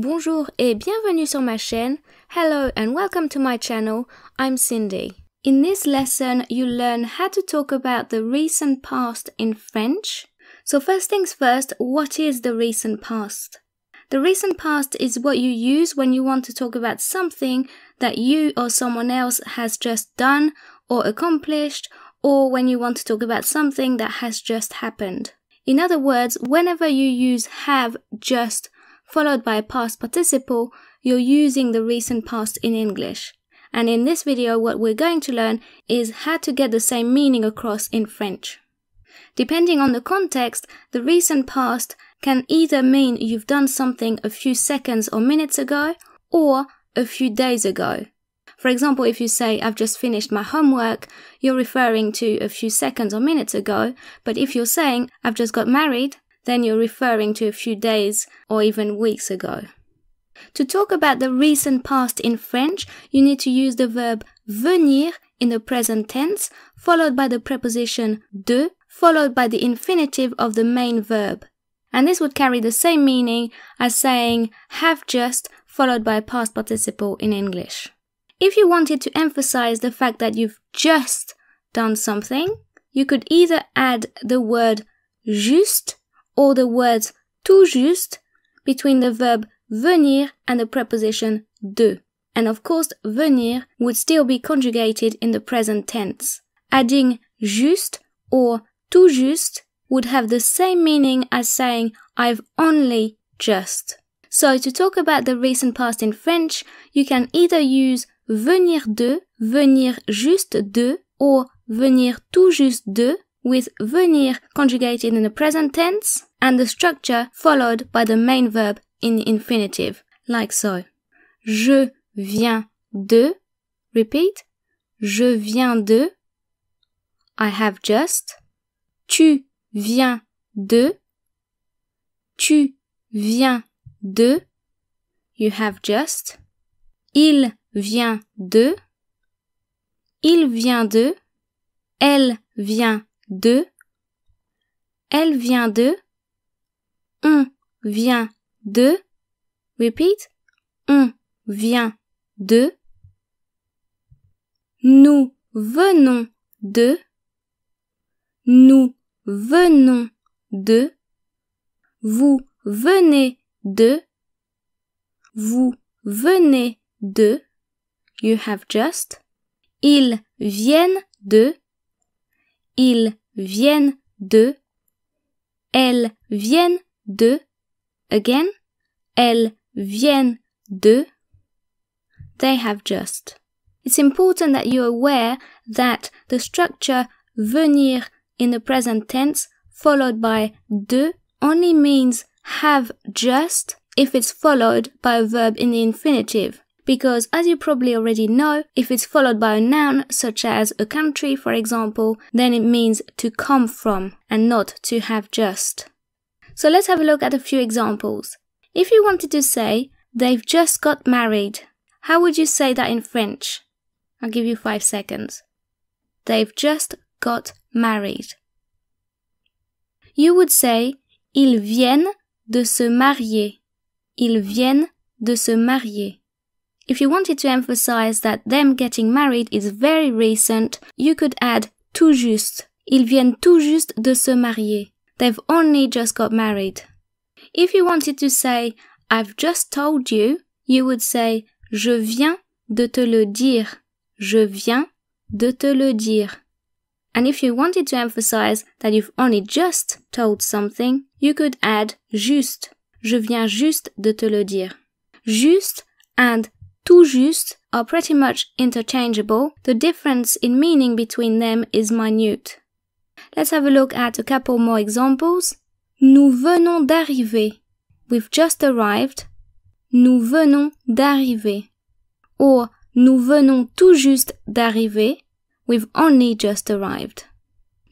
Bonjour et bienvenue sur ma chaîne. Hello and welcome to my channel. I'm Cindy. In this lesson, you learn how to talk about the recent past in French. So first things first, what is the recent past? The recent past is what you use when you want to talk about something that you or someone else has just done or accomplished, or when you want to talk about something that has just happened. In other words, whenever you use have, just, followed by a past participle, you're using the recent past in English. And in this video, what we're going to learn is how to get the same meaning across in French. Depending on the context, the recent past can either mean you've done something a few seconds or minutes ago or a few days ago. For example, if you say, I've just finished my homework, you're referring to a few seconds or minutes ago. But if you're saying, I've just got married, then you're referring to a few days or even weeks ago. To talk about the recent past in French, you need to use the verb venir in the present tense, followed by the preposition de, followed by the infinitive of the main verb and this would carry the same meaning as saying have just followed by a past participle in English. If you wanted to emphasize the fact that you've just done something, you could either add the word juste or the words tout juste between the verb venir and the preposition de. And of course, venir would still be conjugated in the present tense. Adding juste or tout juste would have the same meaning as saying I've only just. So to talk about the recent past in French, you can either use venir de, venir juste de, or venir tout juste de, with venir conjugated in the present tense and the structure followed by the main verb in the infinitive, like so. Je viens de, repeat, je viens de, I have just, tu viens de, tu viens de, you have just, il vient de, il vient de, elle vient de, elle vient de, on vient de, repeat, on vient de, nous venons de, nous venons de, vous venez de, vous venez de, you have just, ils viennent de, ils viennent de, elles viennent de, again, elles viennent de, they have just. It's important that you're aware that the structure venir in the present tense followed by de only means have just if it's followed by a verb in the infinitive. Because as you probably already know, if it's followed by a noun such as a country, for example, then it means to come from and not to have just. So let's have a look at a few examples. If you wanted to say, they've just got married, how would you say that in French? I'll give you five seconds. They've just got married. You would say ils viennent de se marier. Ils viennent de se marier. If you wanted to emphasize that them getting married is very recent, you could add tout juste. Ils viennent tout juste de se marier. They've only just got married. If you wanted to say I've just told you, you would say je viens de te le dire. Je viens de te le dire. And if you wanted to emphasize that you've only just told something, you could add juste. Je viens juste de te le dire. Juste and tout juste are pretty much interchangeable. The difference in meaning between them is minute. Let's have a look at a couple more examples. Nous venons d'arriver. We've just arrived. Nous venons d'arriver. Or nous venons tout juste d'arriver. We've only just arrived.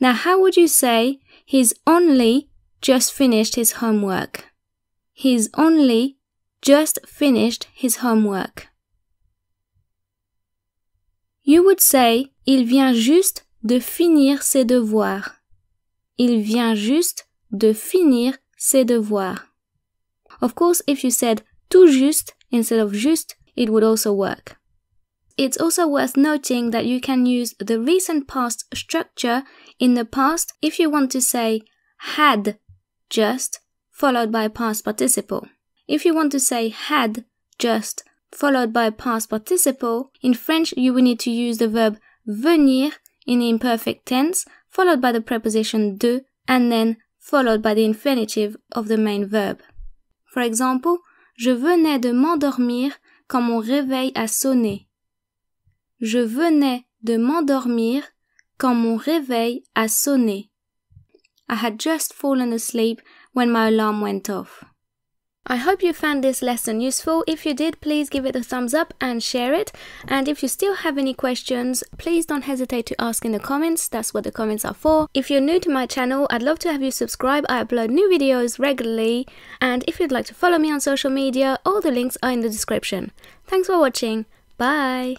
Now, how would you say he's only just finished his homework? He's only just finished his homework. You would say il vient juste de finir ses devoirs. Il vient juste de finir ses devoirs. Of course, if you said tout juste instead of juste, it would also work. It's also worth noting that you can use the recent past structure in the past if you want to say had just followed by past participle. If you want to say had just followed by a past participle, in French you will need to use the verb venir in the imperfect tense followed by the preposition de and then followed by the infinitive of the main verb. For example, je venais de m'endormir quand mon réveil a sonné. Je venais de m'endormir quand mon réveil a sonné. I had just fallen asleep when my alarm went off. I hope you found this lesson useful. If you did, please give it a thumbs up and share it. And if you still have any questions, please don't hesitate to ask in the comments. That's what the comments are for. If you're new to my channel, I'd love to have you subscribe. I upload new videos regularly. And if you'd like to follow me on social media, all the links are in the description. Thanks for watching. Bye.